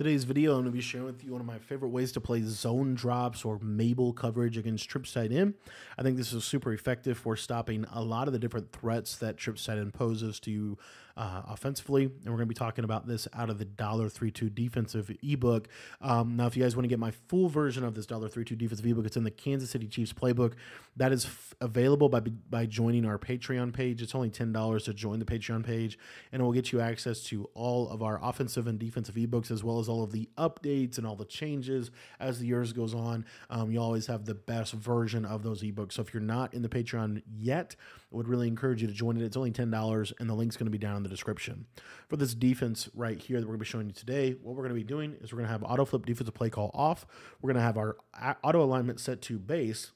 Today's video, I'm going to be sharing with you one of my favorite ways to play zone drops or MABLE coverage against trips tight end. I think this is super effective for stopping a lot of the different threats that trips tight end poses to you uh, offensively. And we're going to be talking about this out of the $1.32 defensive ebook. Um, now, if you guys want to get my full version of this $1.32 defensive ebook, it's in the Kansas City Chiefs playbook. That is f- available by, by joining our Patreon page. It's only $10 to join the Patreon page, and it will get you access to all of our offensive and defensive ebooks as well as all of the updates and all the changes as the years goes on. Um, you always have the best version of those ebooks. So if you're not in the Patreon yet, I would really encourage you to join it. It's only $10 and the link's going to be down in the description. For this defense right here that we're going to be showing you today, what we're going to be doing is we're going to have auto flip defensive play call off. We're going to have our uh, auto alignment set to base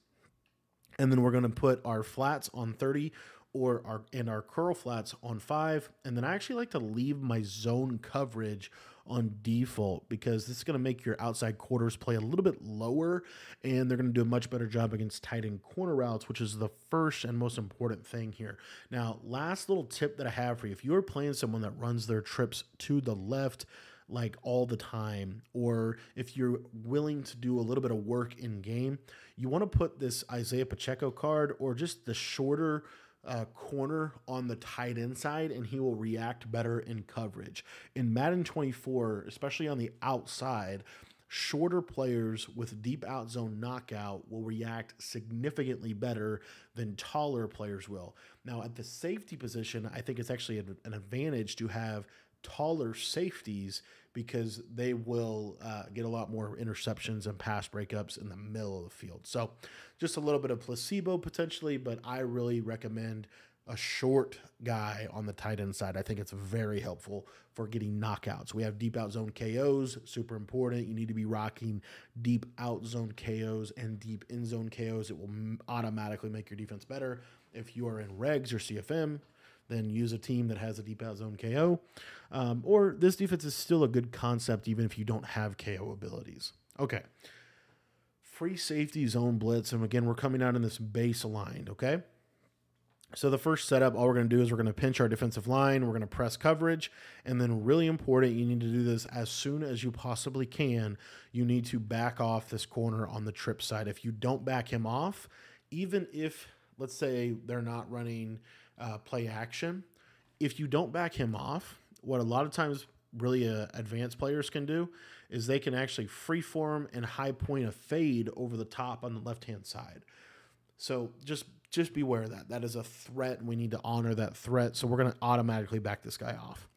and then we're going to put our flats on 30 or our and our curl flats on 5 and then I actually like to leave my zone coverage on default because this is going to make your outside quarters play a little bit lower and they're going to do a much better job against tight end corner routes, which is the first and most important thing here. Now, last little tip that I have for you if you're playing someone that runs their trips to the left, like all the time, or if you're willing to do a little bit of work in game, you want to put this Isaiah Pacheco card or just the shorter uh, corner on the tight end side and he will react better in coverage. In Madden 24, especially on the outside, shorter players with deep out zone knockout will react significantly better than taller players will. Now, at the safety position, I think it's actually an advantage to have taller safeties because they will uh, get a lot more interceptions and pass breakups in the middle of the field. So, just a little bit of placebo potentially, but I really recommend a short guy on the tight end side. I think it's very helpful for getting knockouts. We have deep out zone KOs, super important. You need to be rocking deep out zone KOs and deep in zone KOs. It will automatically make your defense better. If you are in regs or CFM, then use a team that has a deep out zone KO. Um, or this defense is still a good concept even if you don't have KO abilities. Okay. Free safety zone blitz. And again, we're coming out in this base aligned, okay? So the first setup, all we're going to do is we're going to pinch our defensive line. We're going to press coverage. And then really important, you need to do this as soon as you possibly can. You need to back off this corner on the trip side. If you don't back him off, even if, let's say, they're not running – uh, play action. If you don't back him off, what a lot of times really uh, advanced players can do is they can actually freeform and high point a fade over the top on the left hand side. So just just beware of that. That is a threat, we need to honor that threat. So we're going to automatically back this guy off.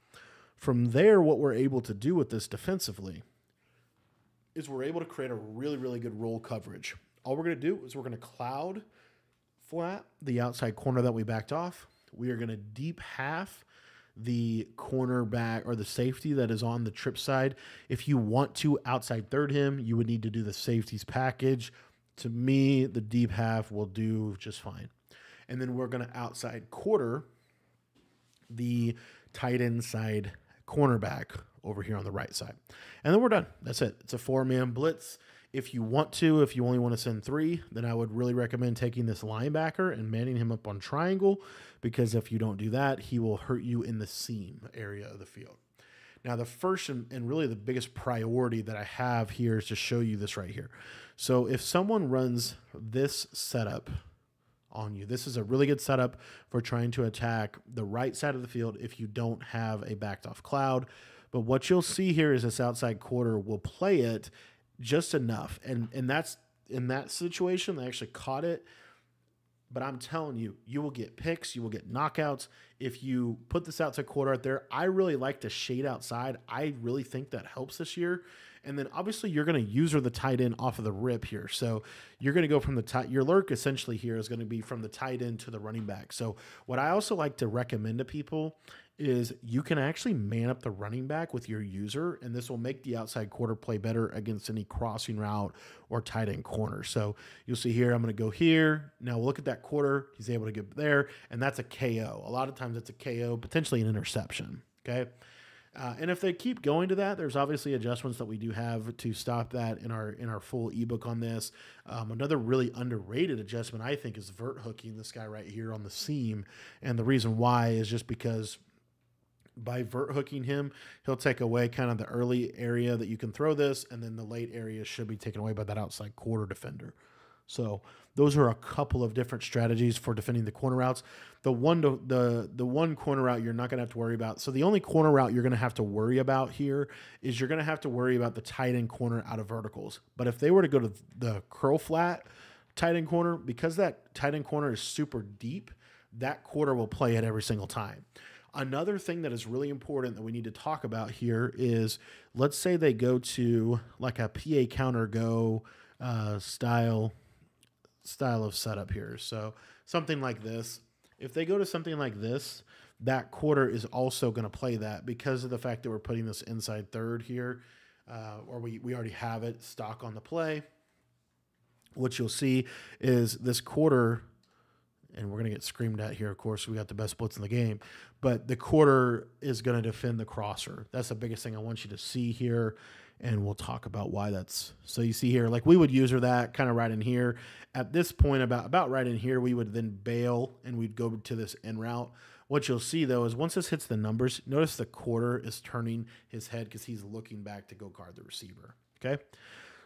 From there, what we're able to do with this defensively is we're able to create a really, really good roll coverage. All we're going to do is we're going to cloud flat the outside corner that we backed off. We are going to deep half the cornerback or the safety that is on the trip side. If you want to outside third him, you would need to do the safeties package. To me, the deep half will do just fine. And then we're going to outside quarter the tight end side cornerback over here on the right side. And then we're done. That's it. It's a four man blitz. If you want to, if you only want to send three, then I would really recommend taking this linebacker and manning him up on triangle because if you don't do that, he will hurt you in the seam area of the field. Now, the first and, and really the biggest priority that I have here is to show you this right here. So, if someone runs this setup on you, this is a really good setup for trying to attack the right side of the field if you don't have a backed off cloud. But what you'll see here is this outside quarter will play it just enough. And and that's in that situation, they actually caught it. But I'm telling you, you will get picks, you will get knockouts if you put this outside quarter out there. I really like to shade outside. I really think that helps this year. And then obviously you're going to user the tight end off of the rip here. So you're going to go from the tight, your lurk essentially here is going to be from the tight end to the running back. So what I also like to recommend to people is you can actually man up the running back with your user, and this will make the outside quarter play better against any crossing route or tight end corner. So you'll see here, I'm going to go here. Now look at that quarter. He's able to get there, and that's a KO. A lot of times it's a KO, potentially an interception. Okay. Uh, and if they keep going to that, there's obviously adjustments that we do have to stop that in our in our full ebook on this. Um, another really underrated adjustment I think is vert hooking this guy right here on the seam, and the reason why is just because by vert hooking him, he'll take away kind of the early area that you can throw this, and then the late area should be taken away by that outside quarter defender. So those are a couple of different strategies for defending the corner routes. The one to, the the one corner route you're not going to have to worry about. So the only corner route you're going to have to worry about here is you're going to have to worry about the tight end corner out of verticals. But if they were to go to the curl flat tight end corner, because that tight end corner is super deep, that quarter will play it every single time. Another thing that is really important that we need to talk about here is let's say they go to like a PA counter go uh, style style of setup here. So something like this. If they go to something like this, that quarter is also going to play that because of the fact that we're putting this inside third here, uh, or we, we already have it stock on the play. What you'll see is this quarter, and we're going to get screamed at here, of course, we got the best blitz in the game, but the quarter is going to defend the crosser. That's the biggest thing I want you to see here and we'll talk about why that's so you see here like we would user that kind of right in here. At this point about about right in here we would then bail and we'd go to this en route. What you'll see though is once this hits the numbers notice the quarter is turning his head because he's looking back to go guard the receiver okay?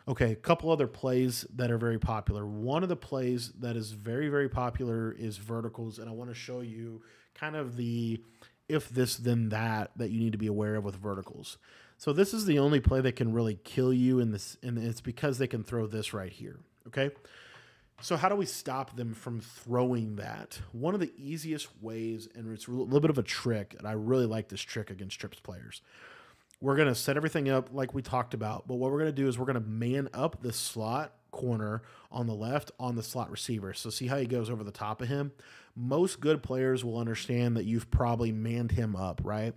Okay a couple other plays that are very popular. One of the plays that is very very popular is verticals and i want to show you kind of the if this then that that you need to be aware of with verticals so this is the only play that can really kill you in this, and it's because they can throw this right here. Okay. So how do we stop them from throwing that? One of the easiest ways, and it's a little bit of a trick, and I really like this trick against trips players. We're gonna set everything up like we talked about, but what we're gonna do is we're gonna man up the slot corner on the left on the slot receiver. So see how he goes over the top of him. Most good players will understand that you've probably manned him up, right?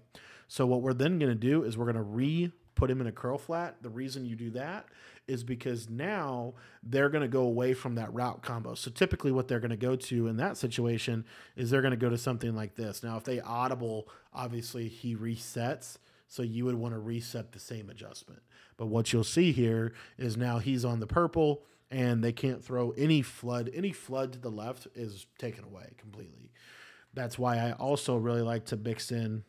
So what we're then going to do is we're going to re put him in a curl flat. The reason you do that is because now they're going to go away from that route combo. So typically what they're going to go to in that situation is they're going to go to something like this. Now if they audible, obviously he resets, so you would want to reset the same adjustment. But what you'll see here is now he's on the purple and they can't throw any flood. Any flood to the left is taken away completely. That's why I also really like to mix in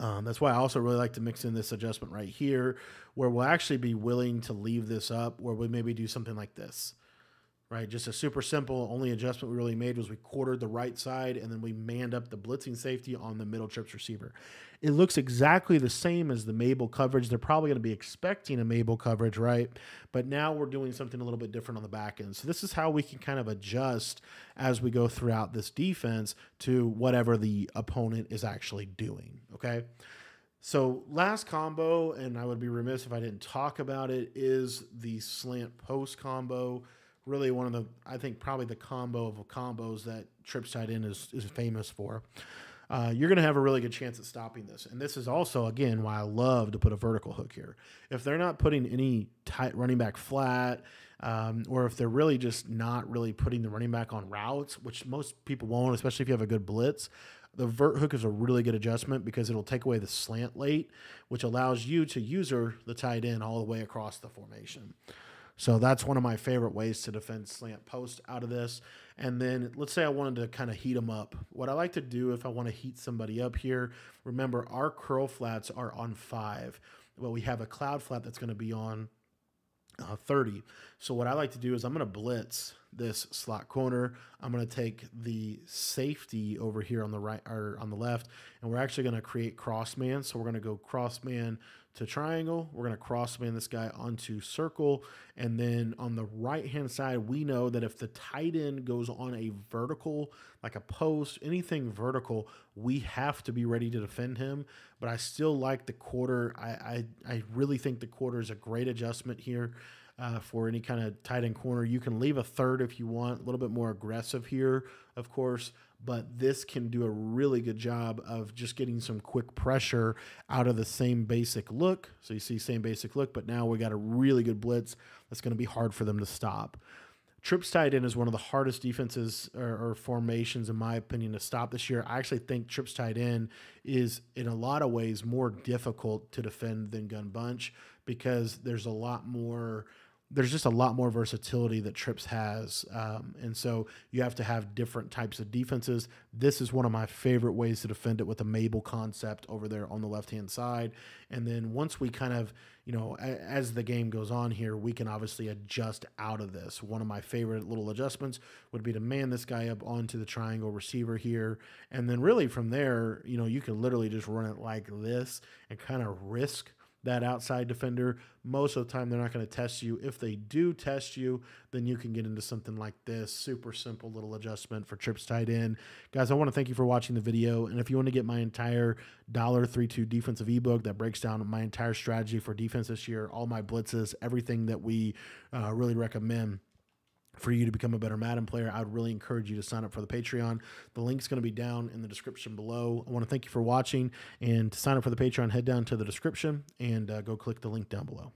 um, that's why I also really like to mix in this adjustment right here, where we'll actually be willing to leave this up, where we maybe do something like this, right? Just a super simple, only adjustment we really made was we quartered the right side and then we manned up the blitzing safety on the middle trips receiver. It looks exactly the same as the MABLE coverage. They're probably going to be expecting a MABLE coverage, right? But now we're doing something a little bit different on the back end. So this is how we can kind of adjust as we go throughout this defense to whatever the opponent is actually doing, okay? So last combo, and I would be remiss if I didn't talk about it, is the slant post combo. Really one of the, I think probably the combo of combos that Trips tight end is, is famous for uh, you're going to have a really good chance at stopping this. And this is also, again, why I love to put a vertical hook here. If they're not putting any tight running back flat, um, or if they're really just not really putting the running back on routes, which most people won't, especially if you have a good blitz, the vert hook is a really good adjustment because it'll take away the slant late, which allows you to user the tight end all the way across the formation. So that's one of my favorite ways to defend slant post out of this. And then let's say I wanted to kind of heat them up. What I like to do if I want to heat somebody up here, remember our curl flats are on five, but we have a cloud flat that's going to be on uh, 30. So what I like to do is I'm going to blitz this slot corner. I'm going to take the safety over here on the right or on the left, and we're actually going to create cross man. So we're going to go cross man to triangle. We're going to crossman this guy onto circle. And then on the right hand side, we know that if the tight end goes on a vertical, like a post, anything vertical, we have to be ready to defend him. But I still like the quarter. I, I, I really think the quarter is a great adjustment here. Uh, for any kind of tight end corner. You can leave a third if you want, a little bit more aggressive here, of course, but this can do a really good job of just getting some quick pressure out of the same basic look. So you see same basic look, but now we got a really good blitz that's going to be hard for them to stop. Trips tight end is one of the hardest defenses or, or, formations, in my opinion, to stop this year. I actually think trips tight end is, in a lot of ways, more difficult to defend than gun bunch because there's a lot more there's just a lot more versatility that Trips has. Um, and so you have to have different types of defenses. This is one of my favorite ways to defend it with the MABLE concept over there on the left hand side. And then once we kind of, you know, a, as the game goes on here, we can obviously adjust out of this. One of my favorite little adjustments would be to man this guy up onto the triangle receiver here. And then really from there, you know, you can literally just run it like this and kind of risk that outside defender. Most of the time, they're not going to test you. If they do test you, then you can get into something like this. Super simple little adjustment for trips tight end. Guys, I want to thank you for watching the video. And if you want to get my entire $1.32 defensive ebook that breaks down my entire strategy for defense this year, all my blitzes, everything that we uh, really recommend for you to become a better Madden player, I would really encourage you to sign up for the Patreon. The link's going to be down in the description below. I want to thank you for watching. And to sign up for the Patreon, head down to the description and uh, go click the link down below.